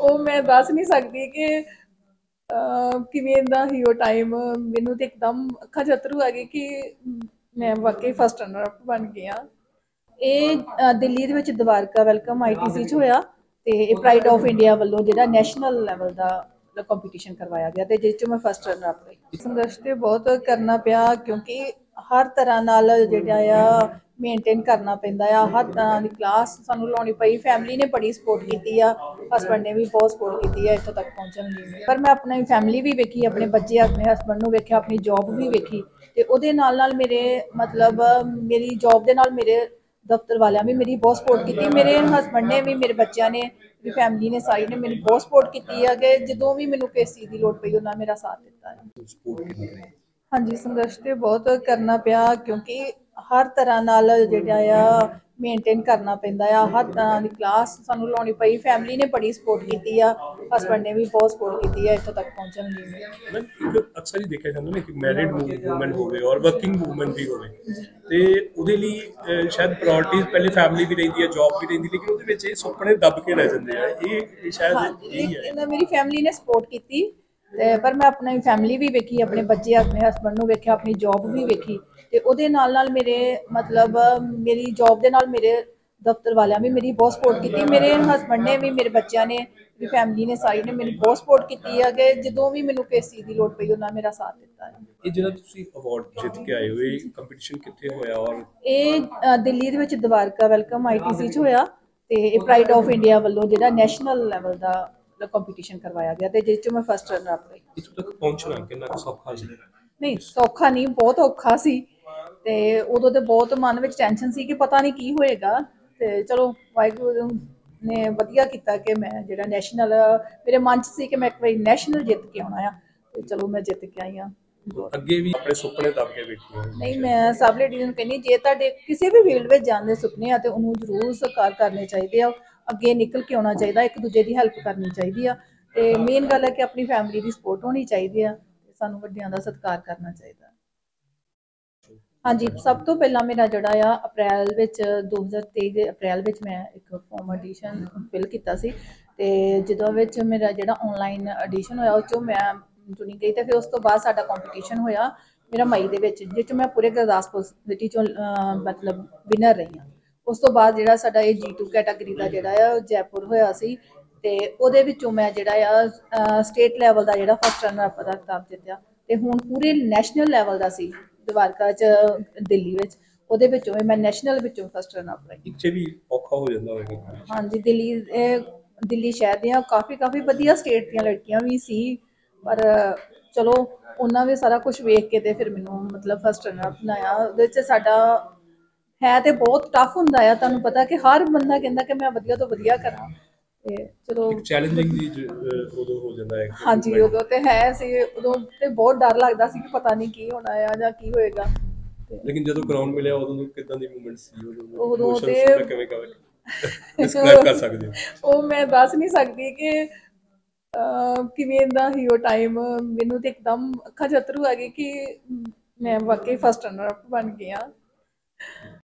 ਉਹ ਮੈਂ ਦੱਸ ਨਹੀਂ ਸਕਦੀ ਕਿ ਕਿਵੇਂ ਦਾ ਹੀ ਉਹ ਟਾਈਮ ਮੈਨੂੰ ਤੇ ਇੱਕਦਮ ਅੱਖਾਂ 'ਚ ਅਥਰੂ ਆ ਗਏ ਕਿ ਮੈਂ ਵਾਕਈ ਫਸਟ ਰਨਰ ਅਪ ਬਣ ਗਿਆ ਇਹ ਦਿੱਲੀ ਦੇ ਵਿੱਚ ਦਵਾਰਕਾ ਵੈਲਕਮ ਆਈਟੀਸੀ 'ਚ ਹੋਇਆ ਤੇ ਇਹ ਪ੍ਰਾਈਡ ਆਫ ਇੰਡੀਆ ਵੱਲੋਂ ਜਿਹੜਾ ਨੈਸ਼ਨਲ ਲੈਵਲ ਦਾ ਕੰਪੀਟੀਸ਼ਨ ਕਰਵਾਇਆ ਗਿਆ ਤੇ ਜਿਸ 'ਚ ਮੈਂ ਫਸਟ ਰਨਰ ਅਪ ਰਹੀ। ਸੰਘਰਸ਼ ਤੇ ਬਹੁਤ ਕਰਨਾ ਪਿਆ ਕਿਉਂਕਿ ਹਰ ਤਰ੍ਹਾਂ ਨਾਲ ਜਿਹੜਾ ਆ ਮੇਨਟੇਨ ਕਰਨਾ ਪੈਂਦਾ ਆ। ਹਰ ਤਰ੍ਹਾਂ ਦੀ ਕਲਾਸ ਸਾਨੂੰ ਲਾਉਣੀ ਪਈ। ਫੈਮਿਲੀ ਨੇ ਬੜੀ ਸਪੋਰਟ ਕੀਤੀ ਆ। ਹਸਬੰਡ ਨੇ ਵੀ ਬਹੁਤ ਸਪੋਰਟ ਕੀਤੀ ਆ ਇੱਥੋਂ ਤੱਕ ਪਹੁੰਚਣ ਲਈ। ਪਰ ਮੈਂ ਆਪਣੀ ਫੈਮਿਲੀ ਵੀ ਵੇਖੀ ਆਪਣੇ ਬੱਚੇ ਆਪਣੇ ਹਸਬੰਡ ਨੂੰ ਵੇਖਿਆ ਆਪਣੀ ਜੌਬ ਵੀ ਵੇਖੀ। ਤੇ ਉਹਦੇ ਨਾਲ ਨਾਲ ਮੇਰੇ ਮਤਲਬ ਮੇਰੀ ਜੌਬ ਦੇ ਨਾਲ ਮੇਰੇ ਦਫ਼ਤਰ ਵਾਲਿਆਂ ਵੀ ਮੇਰੀ ਬਹੁਤ ਸਪੋਰਟ ਕੀਤੀ। ਮੇਰੇ ਹਸਬੰਡ ਨੇ ਵੀ ਮੇਰੇ ਬੱਚਿਆਂ ਨੇ ਮੇਰੀ ਫੈਮਿਲੀ ਨੇ ਸਾਰੀ ਨੇ ਮੇਰੀ ਬਹੁਤ ਸਪੋਰਟ ਕੀਤੀ ਹੈ ਕਿ ਜਦੋਂ ਵੀ ਮੈਨੂੰ ਕਿਸੇ ਚੀਜ਼ ਦੀ ਲੋੜ ਪਈ ਉਹਨਾਂ ਮੇਰਾ ਸਾਥ ਦਿੱਤਾ ਹੈ ਹਾਂਜੀ ਸੰਘਰਸ਼ ਤੇ ਬਹੁਤ ਕਰਨਾ ਪਿਆ ਕਿਉਂਕਿ ਹਰ ਤਰ੍ਹਾਂ ਨਾਲ ਜਿਹੜਾ ਆ ਮੇਨਟੇਨ ਕਰਨਾ ਪੈਂਦਾ ਆ। ਹਰ ਤਰ੍ਹਾਂ ਦੀ ਕਲਾਸ ਸਾਨੂੰ ਲਾਉਣੀ ਪਈ। ਫੈਮਿਲੀ ਨੇ ਬੜੀ ਸਪੋਰਟ ਕੀਤੀ ਆ। ਹਸਬੰਡ ਨੇ ਵੀ ਬਹੁਤ ਸਪੋਰਟ ਕੀਤੀ ਆ ਇੱਥੋਂ ਤੱਕ ਪਹੁੰਚਣ ਲਈ। ਮੈਂ ਅਕਸਰ ਹੀ ਦੇਖਿਆ ਜਾਂਦਾ ਨਾ ਕਿ ਮੈਰਿਡ ਵੂਮਨ ਹੋਵੇ ਔਰ ਵਰਕਿੰਗ ਵੂਮਨ ਵੀ ਹੋਵੇ। ਤੇ ਉਹਦੇ ਲਈ ਸ਼ਾਇਦ ਪ੍ਰਾਇੋਰਟੀਜ਼ ਪਹਿਲੇ ਫੈਮਿਲੀ ਵੀ ਰਹਿੰਦੀ ਹੈ ਜੌਬ ਵੀ ਰਹਿੰਦੀ ਲੇਕਿਨ ਉਹਦੇ ਵਿੱਚ ਇਹ ਸੁਪਨੇ ਦੱਬ ਕੇ ਰਹਿ ਜਾਂਦੇ ਆ। ਇਹ ਸ਼ਾਇਦ ਇਹੀ ਹੈ। ਮੇਰੀ ਫੈਮਿਲੀ ਨੇ ਸਪੋਰਟ ਕੀਤੀ। ਤੇ ਪਰ ਮੈਂ ਆਪਣੀ ਫੈਮਿਲੀ ਵੀ ਵੇਖੀ ਆਪਣੇ ਬੱਚੇ ਆਪਣੇ ਹਸਬੰਡ ਨੂੰ ਵੇਖਿਆ ਆਪਣੀ ਜੌਬ ਵੀ ਵੇਖੀ ਤੇ ਉਹਦੇ ਨਾਲ ਨਾਲ ਮੇਰੇ ਮਤਲਬ ਮੇਰੀ ਜੌਬ ਦੇ ਨਾਲ ਮੇਰੇ ਦਫ਼ਤਰ ਵਾਲਿਆਂ ਵੀ ਮੇਰੀ ਬਹੁਤ ਸਪੋਰਟ ਕੀਤੀ ਮੇਰੇ ਹਸਬੰਡ ਨੇ ਵੀ ਮੇਰੇ ਬੱਚਿਆਂ ਨੇ ਮੇਰੀ ਫੈਮਿਲੀ ਨੇ ਸਾਰੀ ਨੇ ਮੇਰੀ ਬਹੁਤ ਸਪੋਰਟ ਕੀਤੀ ਹੈ ਕਿ ਜਦੋਂ ਵੀ ਮੈਨੂੰ ਕਿਸੇ ਚੀਜ਼ ਦੀ ਲੋੜ ਪਈ ਉਹਨਾਂ ਮੇਰਾ ਸਾਥ ਦਿੱਤਾ ਹੈ ਇਹ ਜਿਹੜਾ ਤੁਸੀਂ ਅਵਾਰਡ ਜਿੱਤ ਕੇ ਆਏ ਹੋ ਇਹ ਕੰਪੀਟੀਸ਼ਨ ਕਿੱਥੇ ਹੋਇਆ ਔਰ ਇਹ ਦਿੱਲੀ ਦੇ ਵਿੱਚ ਦਵਾਰਕਾ ਵੈਲਕਮ ਆਈਟੀਸੀ 'ਚ ਹੋਇਆ ਤੇ ਇਹ ਪ੍ਰਾਈਡ ਆਫ ਇੰਡੀਆ ਵੱਲੋਂ ਜਿਹੜਾ ਨੈਸ਼ਨਲ ਲੈਵਲ ਦਾ ਕੰਪੀਟੀਸ਼ਨ ਕਰਵਾਇਆ ਗਿਆ ਤੇ ਜਿਸ 'ਚ ਮੈਂ ਫਸਟ ਰਨਰ ਅਪ ਰਹੀ ਇੱਥੋਂ ਤੱਕ ਪਹੁੰਚਣਾ ਕਿੰਨਾ ਕੁ ਸੌਖਾ ਸੀ? ਨਹੀਂ ਸੌਖਾ ਨਹੀਂ ਬਹੁਤ ਔਖਾ ਸੀ। ਤੇ ਉਦੋਂ ਤੇ ਬਹੁਤ ਮਨ ਵਿੱਚ ਟੈਨਸ਼ਨ ਸੀ ਕਿ ਪਤਾ ਨਹੀਂ ਕੀ ਹੋਏਗਾ। ਤੇ ਚਲੋ ਵਾਹਿਗੁਰੂ ਨੇ ਵਧੀਆ ਕੀਤਾ ਕਿ ਮੈਂ ਜਿਹੜਾ ਨੈਸ਼ਨਲ ਮੇਰੇ ਮਨ 'ਚ ਸੀ ਕਿ ਮੈਂ ਇੱਕ ਵਾਰੀ ਨੈਸ਼ਨਲ ਜਿੱਤ ਕੇ ਆਉਣਾ ਆ। ਤੇ ਚਲੋ ਮੈਂ ਜਿੱਤ ਕੇ ਆਈ ਆ ਅੱਗੇ ਵੀ ਆਪਣੇ ਸੁਪਨੇ ਦੱਬ ਕੇ ਵੇਖੇ ਨਹੀਂ ਮੈਂ ਸਭ ਲੇਡੀਜ਼ ਨੂੰ ਕਹਿੰਦੀ ਜੇ ਤੁਹਾਡੇ ਕਿਸੇ ਵੀ ਫੀਲਡ ਵਿੱਚ ਜਾਣ ਦੇ ਸੁਪਨੇ ਆ ਤੇ ਉਹਨੂੰ ਜ਼ਰੂਰ ਸਾਕਾਰ ਕਰਨੇ ਚਾਹੀਦੇ ਆ। ਅੱਗੇ ਨਿਕਲ ਕੇ ਆਉਣਾ ਚਾਹੀਦਾ, ਇੱਕ ਦੂਜੇ ਦੀ ਹੈਲਪ ਕਰਨੀ ਚਾਹੀਦੀ ਆ। ਤੇ ਮੇਨ ਗੱਲ ਹੈ ਕਿ ਆਪਣੀ ਫੈਮਿਲੀ ਦੀ ਸਪੋਰਟ ਹੋਣੀ ਚਾਹੀਦੀ ਆ, ਤੇ ਸਾਨੂੰ ਵੱਡਿਆਂ ਦਾ ਸਤਿਕਾਰ ਕਰਨਾ ਚਾਹੀਦਾ। ਹਾਂਜੀ, ਸਭ ਤੋਂ ਪਹਿਲਾਂ ਮੇਰਾ ਜਿਹੜਾ ਆ, ਅਪ੍ਰੈਲ ਵਿੱਚ 2023 ਦੇ ਅਪ੍ਰੈਲ ਵਿੱਚ ਮੈਂ ਇੱਕ ਫਾਰਮ ਐਡੀਸ਼ਨ ਫਿਲ ਕੀਤਾ ਸੀ। ਤੇ ਜਦੋਂ ਵਿੱਚ ਮੇਰਾ ਜਿਹੜਾ ਆਨਲਾਈਨ ਆਡੀਸ਼ਨ ਹੋਇਆ, ਉਹ ਚੋਂ ਮੈਂ ਚੁਣੀ ਗਈ ਤੇ ਫਿਰ ਉਸ ਤੋਂ ਬਾਅਦ ਸਾਡਾ ਕੰਪੀਟੀਸ਼ਨ ਹੋਇਆ ਮੇਰਾ ਮਈ ਦੇ ਵਿੱਚ ਜਿਸ 'ਚ ਮੈਂ ਪੂਰੇ ਗੁਰਦਾਸਪੁਰ ਸਿਟੀ ਚੋਂ ਮਤਲਬ ਵਿਨਰ ਰਹੀ ਹਾਂ। ਉਸ ਤੋਂ ਬਾਅਦ ਜਿਹੜਾ ਸਾਡਾ ਇਹ G2 ਕੈਟਾਗਰੀ ਦਾ ਜਿਹੜਾ ਆ ਉਹ ਜੈਪੁਰ ਹੋਇਆ ਸੀ ਤੇ ਉਹਦੇ ਵਿੱਚੋਂ ਮੈਂ ਜਿਹੜਾ ਆ ਸਟੇਟ ਲੈਵਲ ਦਾ ਜਿਹੜਾ ਫਸਟ ਰਨਰ ਅਪ ਦਾ ਖਿਤਾਬ ਜਿੱਤਿਆ। ਤੇ ਹੁਣ ਪੂਰੇ ਨੈਸ਼ਨਲ ਲੈਵਲ ਦਾ ਸੀ ਦਵਾਰਕਾ ਚ ਦਿੱਲੀ ਵਿੱਚ। ਉਹਦੇ ਵਿੱਚੋਂ ਮੈਂ ਨੈਸ਼ਨਲ ਵਿੱਚੋਂ ਫਸਟ ਰਨਰ ਅਪ ਰਹੀ। ਇੱਥੇ ਵੀ ਔਖਾ ਹੋ ਜਾਂਦਾ ਹੋਵੇਗਾ। ਹਾਂਜੀ ਦਿੱਲੀ ਇਹ ਦਿੱਲੀ ਸ਼ਹਿਰ ਦੀਆਂ ਕਾਫੀ ਕਾਫੀ ਵਧੀਆ ਸਟੇਟ ਦੀਆਂ ਲੜਕੀਆਂ ਵੀ ਸੀ। ਪਰ ਚਲੋ ਉਹਨਾਂ ਵੀ ਸਾਰਾ ਕੁਝ ਵੇਖ ਕੇ ਤੇ ਫਿਰ ਮੈਨੂੰ ਮਤਲਬ ਫਸਟ ਰਨਰ ਅਪ ਬਣਾਇਆ। ਉਹਦੇ ਚ ਸਾਡਾ ਹੈ ਤੇ ਬਹੁਤ ਟਫ ਹੁੰਦਾ ਆ ਤੁਹਾਨੂੰ ਪਤਾ ਕਿ ਹਰ ਬੰਦਾ ਕਹਿੰਦਾ ਕਿ ਮੈਂ ਵਧੀਆ ਤੋਂ ਵਧੀਆ ਕਰਾਂ। ਤੇ ਚਲੋ ਚੈਲੰਜਿੰਗ ਦੀ ਉਦੋਂ ਹੋ ਜਾਂਦਾ ਹੈ। ਹਾਂਜੀ ਉਦੋਂ ਤੇ ਹੈ ਸੀ ਉਦੋਂ ਤੇ ਬਹੁਤ ਡਰ ਲੱਗਦਾ ਸੀ ਕਿ ਪਤਾ ਨਹੀਂ ਕੀ ਹੋਣਾ ਆ ਜਾਂ ਕੀ ਹੋਏਗਾ। ਲੇਕਿਨ ਜਦੋਂ ਗਰਾਊਂਡ ਮਿਲਿਆ ਉਦੋਂ ਕਿਦਾਂ ਦੀ ਮੂਵਮੈਂਟ ਸੀ? ਉਦੋਂ ਤੇ- ਕਿਵੇਂ ਕਰ ਡਿਸਕ੍ਰਾਈਬ ਕਰ ਸਕਦੇ ਹੋ? ਉਹ ਮੈਂ ਦੱਸ ਨਹੀਂ ਸਕਦੀ ਕਿ ਕਿਵੇਂ ਦਾ ਹੀ ਉਹ ਟਾਈਮ ਮੈਨੂੰ ਤੇ ਇੱਕਦਮ ਅੱਖਾਂ 'ਚ ਅਥਰੂ ਆ ਗਏ ਕਿ ਮੈਂ ਵਾਕਈ ਫਸਟ ਰਨਰ ਅਪ ਬਣ ਗਿਆ